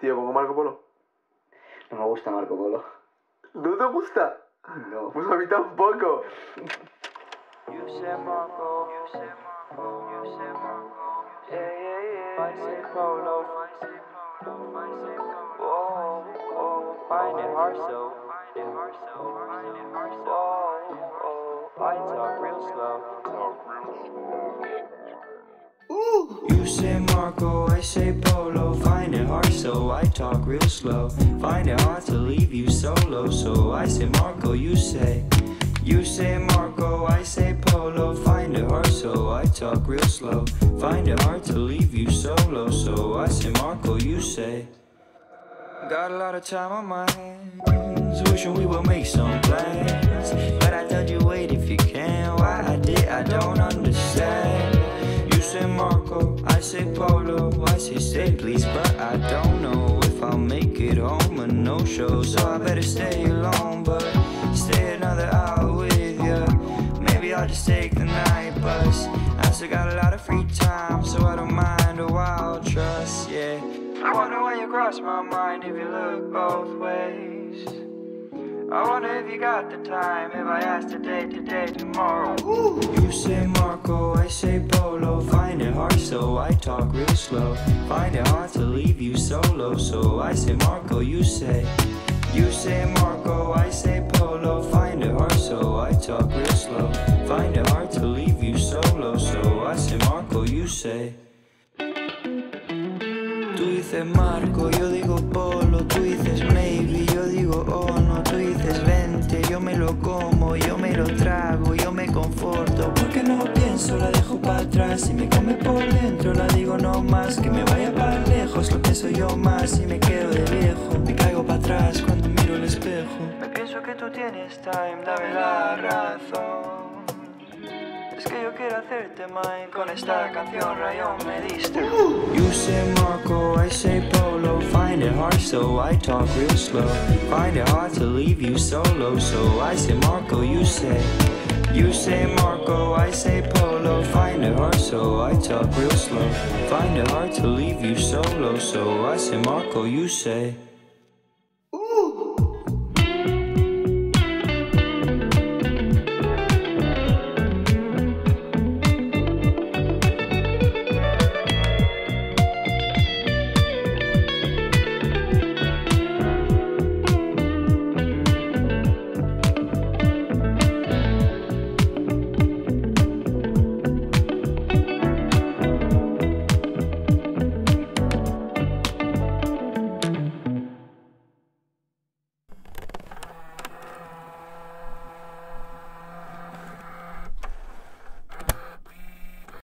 Tío, pongo Marco Polo. No me gusta Marco Polo. ¿No te gusta? No. Pues a mí tampoco. You say Marco, you say Marco, you say Marco. Yeah, yeah, yeah. I say say say so I talk real slow. Find it hard to leave you solo, so I say Marco, you say. You say Marco, I say Polo. Find it hard, so I talk real slow. Find it hard to leave you solo, so I say Marco, you say. Got a lot of time on my hands. Wishing we would make some plans. But I told you wait if you can. Why I did, I don't understand. You say Marco, I say Polo. I say stay please, but I don't it home or no show. So I better stay alone, but stay another hour with ya. Maybe I'll just take the night bus. I still got a lot of free time, so I don't mind a wild trust, yeah. I wonder why you cross my mind if you look both ways. I wonder if you got the time if I ask today, today, tomorrow. You say Marco, I say Polo. Find it hard, so I talk slow. Find it hard to leave you solo, so I say Marco, you say. You say Marco, I say Polo. Find it hard, so I talk real slow. Find it hard to leave you solo, so I say Marco, you say. Tú dices Marco, yo digo Polo, tú dices maybe, y me come por dentro, la digo no más, que me vaya para lejos, lo pienso yo más. Y me quedo de viejo, me caigo para atrás cuando miro el espejo. Me pienso que tú tienes time, dame la razón. Es que yo quiero hacerte mine con esta canción rayón me diste. You say Marco, I say Polo Find it hard so I talk real slow. Find it hard to leave you solo So I say Marco, you say You say Marco, talk real slow. Find it hard to leave you solo. So I say Marco, you say